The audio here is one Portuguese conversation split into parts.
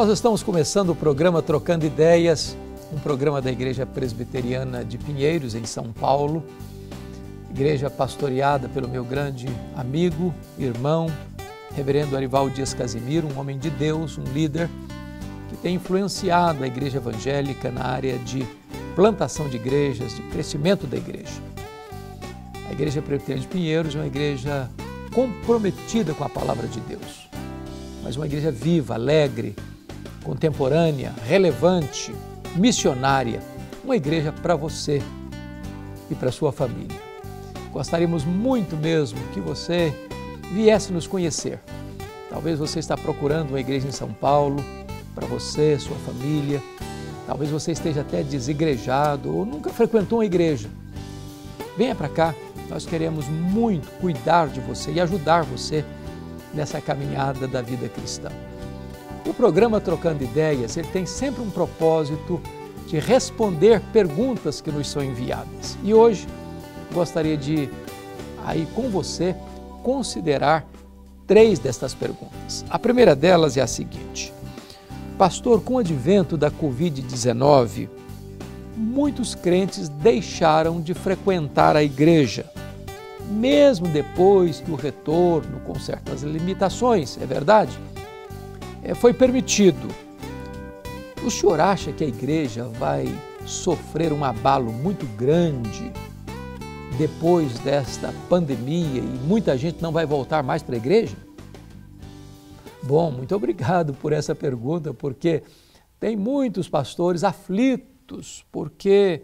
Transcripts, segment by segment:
Nós estamos começando o programa Trocando Ideias, um programa da Igreja Presbiteriana de Pinheiros, em São Paulo. Igreja pastoreada pelo meu grande amigo, irmão, Reverendo Arival Dias Casimiro, um homem de Deus, um líder que tem influenciado a igreja evangélica na área de plantação de igrejas, de crescimento da igreja. A Igreja Presbiteriana de Pinheiros é uma igreja comprometida com a palavra de Deus, mas uma igreja viva, alegre, contemporânea, relevante, missionária, uma igreja para você e para sua família. Gostaríamos muito mesmo que você viesse nos conhecer. Talvez você está procurando uma igreja em São Paulo para você, sua família. Talvez você esteja até desigrejado ou nunca frequentou uma igreja. Venha para cá, nós queremos muito cuidar de você e ajudar você nessa caminhada da vida cristã. O programa Trocando Ideias ele tem sempre um propósito de responder perguntas que nos são enviadas. E hoje gostaria de, aí com você, considerar três destas perguntas. A primeira delas é a seguinte: Pastor, com o advento da Covid-19, muitos crentes deixaram de frequentar a igreja, mesmo depois do retorno, com certas limitações, é verdade? É, foi permitido. O senhor acha que a igreja vai sofrer um abalo muito grande depois desta pandemia e muita gente não vai voltar mais para a igreja? Bom, muito obrigado por essa pergunta, porque tem muitos pastores aflitos, porque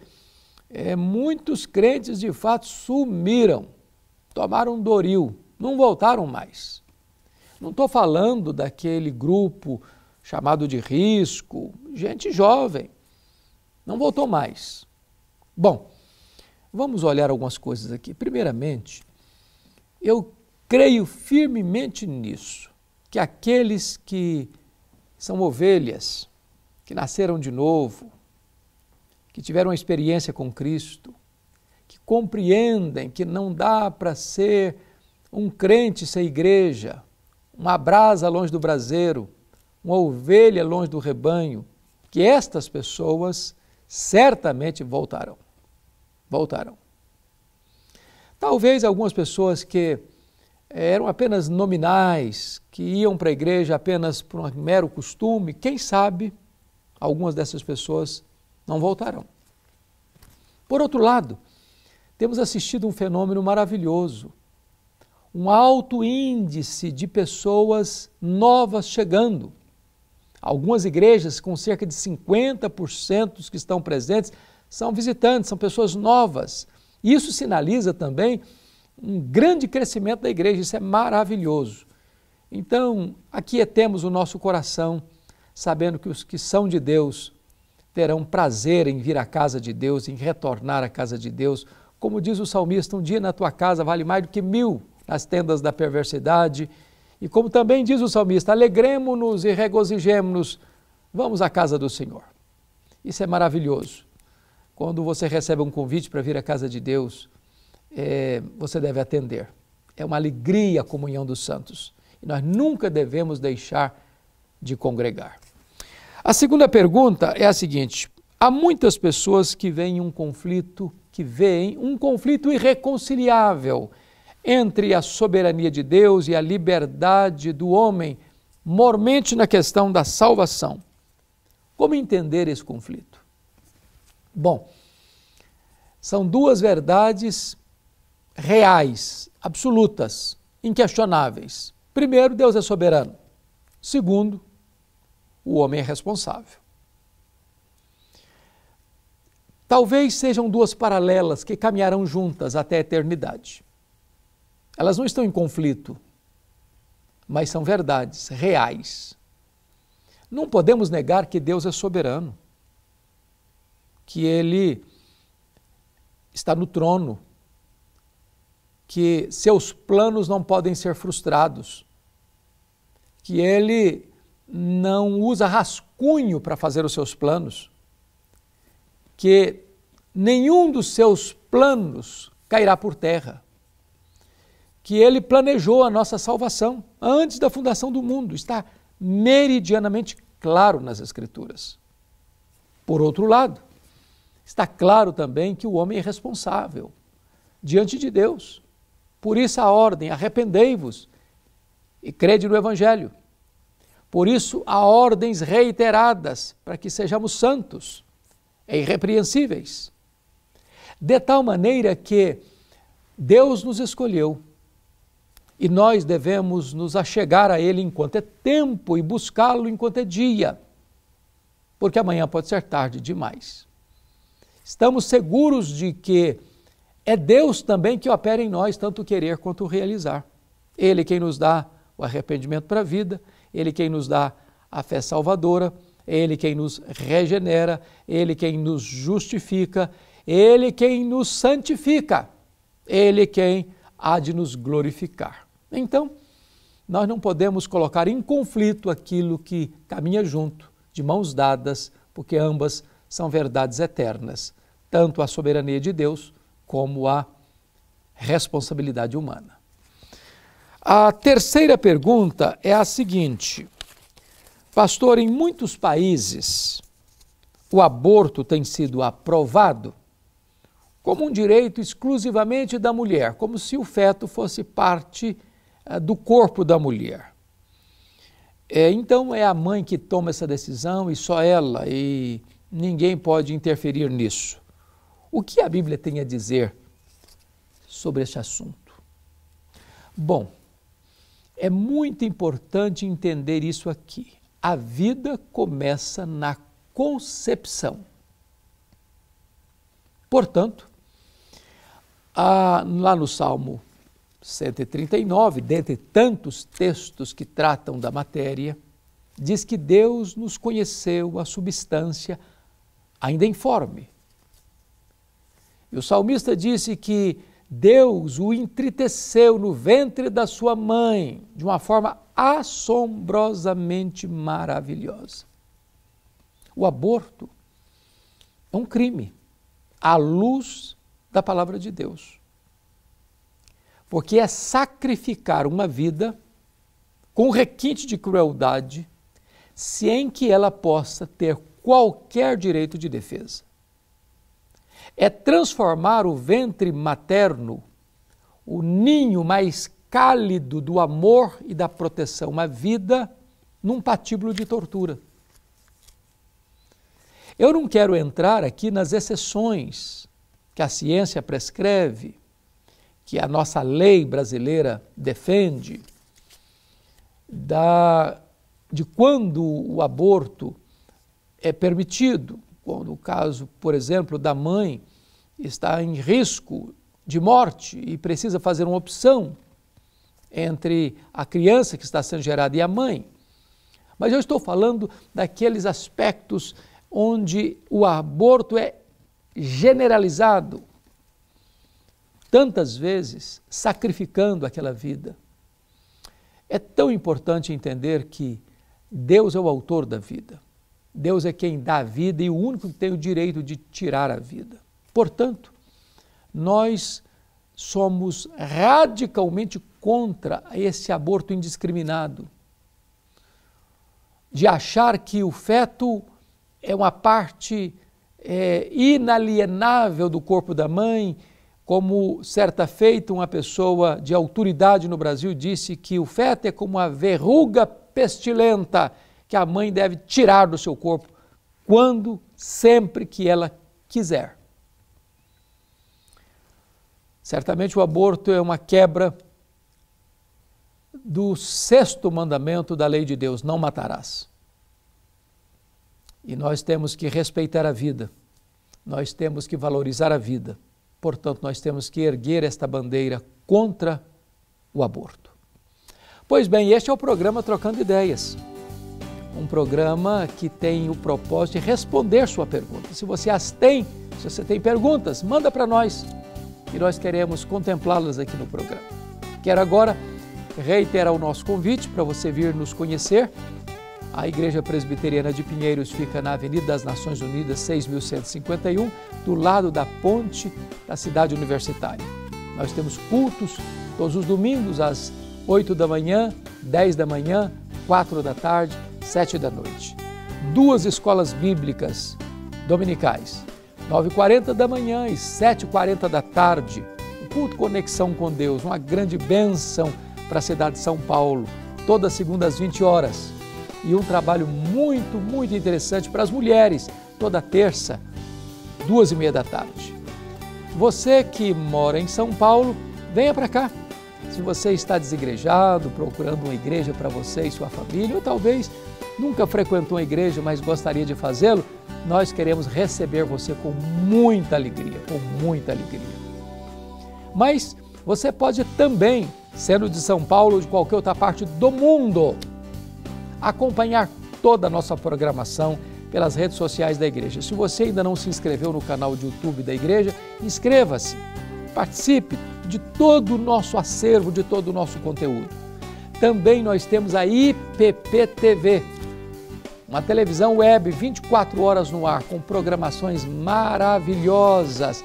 é, muitos crentes de fato sumiram, tomaram Doril, não voltaram mais. Não estou falando daquele grupo chamado de risco, gente jovem, não voltou mais. Bom, vamos olhar algumas coisas aqui. Primeiramente, eu creio firmemente nisso, que aqueles que são ovelhas, que nasceram de novo, que tiveram experiência com Cristo, que compreendem que não dá para ser um crente sem igreja, uma brasa longe do braseiro, uma ovelha longe do rebanho, que estas pessoas certamente voltarão. Voltarão. Talvez algumas pessoas que eram apenas nominais, que iam para a igreja apenas por um mero costume, quem sabe algumas dessas pessoas não voltarão. Por outro lado, temos assistido um fenômeno maravilhoso um alto índice de pessoas novas chegando. Algumas igrejas, com cerca de 50% dos que estão presentes, são visitantes, são pessoas novas. Isso sinaliza também um grande crescimento da igreja, isso é maravilhoso. Então, aquietemos o nosso coração, sabendo que os que são de Deus terão prazer em vir à casa de Deus, em retornar à casa de Deus. Como diz o salmista, um dia na tua casa vale mais do que mil nas tendas da perversidade. E como também diz o salmista, alegremos-nos e regozijemos-nos, vamos à casa do Senhor. Isso é maravilhoso. Quando você recebe um convite para vir à casa de Deus, é, você deve atender. É uma alegria a comunhão dos santos. E nós nunca devemos deixar de congregar. A segunda pergunta é a seguinte: há muitas pessoas que veem um conflito, que veem um conflito irreconciliável entre a soberania de Deus e a liberdade do homem, mormente na questão da salvação. Como entender esse conflito? Bom, são duas verdades reais, absolutas, inquestionáveis. Primeiro, Deus é soberano. Segundo, o homem é responsável. Talvez sejam duas paralelas que caminharão juntas até a eternidade. Elas não estão em conflito, mas são verdades reais. Não podemos negar que Deus é soberano, que Ele está no trono, que seus planos não podem ser frustrados, que Ele não usa rascunho para fazer os seus planos, que nenhum dos seus planos cairá por terra que ele planejou a nossa salvação antes da fundação do mundo. Está meridianamente claro nas Escrituras. Por outro lado, está claro também que o homem é responsável diante de Deus. Por isso a ordem: arrependei-vos e crede no Evangelho. Por isso há ordens reiteradas para que sejamos santos e irrepreensíveis. De tal maneira que Deus nos escolheu e nós devemos nos achegar a Ele enquanto é tempo e buscá-lo enquanto é dia, porque amanhã pode ser tarde demais. Estamos seguros de que é Deus também que opera em nós tanto querer quanto realizar. Ele quem nos dá o arrependimento para a vida, Ele quem nos dá a fé salvadora, Ele quem nos regenera, Ele quem nos justifica, Ele quem nos santifica, Ele quem há de nos glorificar. Então, nós não podemos colocar em conflito aquilo que caminha junto, de mãos dadas, porque ambas são verdades eternas, tanto a soberania de Deus como a responsabilidade humana. A terceira pergunta é a seguinte: Pastor, em muitos países o aborto tem sido aprovado como um direito exclusivamente da mulher, como se o feto fosse parte do corpo da mulher. É, então é a mãe que toma essa decisão e só ela, e ninguém pode interferir nisso. O que a Bíblia tem a dizer sobre este assunto? Bom, é muito importante entender isso aqui. A vida começa na concepção. Portanto, a, lá no Salmo 139, dentre tantos textos que tratam da matéria, diz que Deus nos conheceu a substância ainda informe, e o salmista disse que Deus o entriteceu no ventre da sua mãe de uma forma assombrosamente maravilhosa. O aborto é um crime à luz da palavra de Deus. Porque é sacrificar uma vida com requinte de crueldade, sem que ela possa ter qualquer direito de defesa é transformar o ventre materno, o ninho mais cálido do amor e da proteção, uma vida, num patíbulo de tortura. Eu não quero entrar aqui nas exceções que a ciência prescreve, que a nossa lei brasileira defende, da, de quando o aborto é permitido, quando o caso, por exemplo, da mãe está em risco de morte e precisa fazer uma opção entre a criança que está sendo gerada e a mãe. Mas eu estou falando daqueles aspectos onde o aborto é generalizado, tantas vezes sacrificando aquela vida. É tão importante entender que Deus é o autor da vida. Deus é quem dá a vida e o único que tem o direito de tirar a vida. Portanto, nós somos radicalmente contra esse aborto indiscriminado, de achar que o feto é uma parte é, inalienável do corpo da mãe, como certa feita uma pessoa de autoridade no Brasil disse que o feto é como a verruga pestilenta que a mãe deve tirar do seu corpo quando, sempre que ela quiser. Certamente o aborto é uma quebra do sexto mandamento da lei de Deus: não matarás. E nós temos que respeitar a vida, nós temos que valorizar a vida. Portanto, nós temos que erguer esta bandeira contra o aborto. Pois bem, este é o programa Trocando Ideias. Um programa que tem o propósito de responder sua pergunta. Se você as tem, se você tem perguntas, manda para nós e nós queremos contemplá-las aqui no programa. Quero agora reiterar o nosso convite para você vir nos conhecer. A Igreja Presbiteriana de Pinheiros fica na Avenida das Nações Unidas, 6151, do lado da ponte da cidade universitária. Nós temos cultos todos os domingos às 8 da manhã, 10 da manhã, 4 da tarde, 7 da noite. duas escolas bíblicas dominicais, 9h40 da manhã e 7h40 da tarde. Um culto Conexão com Deus, uma grande bênção para a cidade de São Paulo, todas segundas às 20 horas. E um trabalho muito, muito interessante para as mulheres, toda terça, duas e meia da tarde. Você que mora em São Paulo, venha para cá. Se você está desigrejado, procurando uma igreja para você e sua família, ou talvez nunca frequentou uma igreja, mas gostaria de fazê-lo, nós queremos receber você com muita alegria, com muita alegria. Mas você pode também, sendo de São Paulo ou de qualquer outra parte do mundo, acompanhar toda a nossa programação pelas redes sociais da igreja. Se você ainda não se inscreveu no canal de YouTube da igreja, inscreva-se, participe de todo o nosso acervo, de todo o nosso conteúdo. Também nós temos a IPPTV, uma televisão web 24 horas no ar, com programações maravilhosas,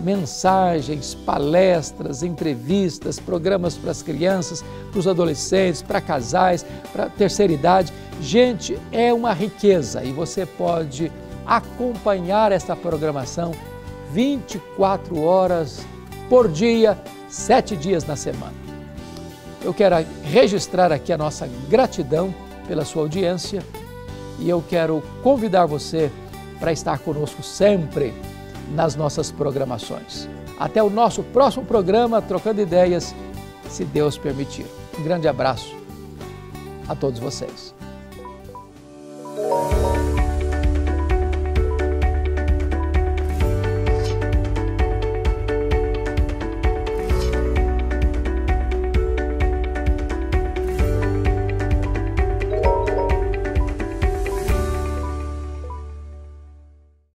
mensagens, palestras, entrevistas, programas para as crianças, para os adolescentes, para casais, para a terceira idade. Gente, é uma riqueza e você pode acompanhar esta programação 24 horas por dia, sete dias na semana. Eu quero registrar aqui a nossa gratidão pela sua audiência e eu quero convidar você para estar conosco sempre nas nossas programações. Até o nosso próximo programa Trocando Ideias, se Deus permitir. Um grande abraço a todos vocês.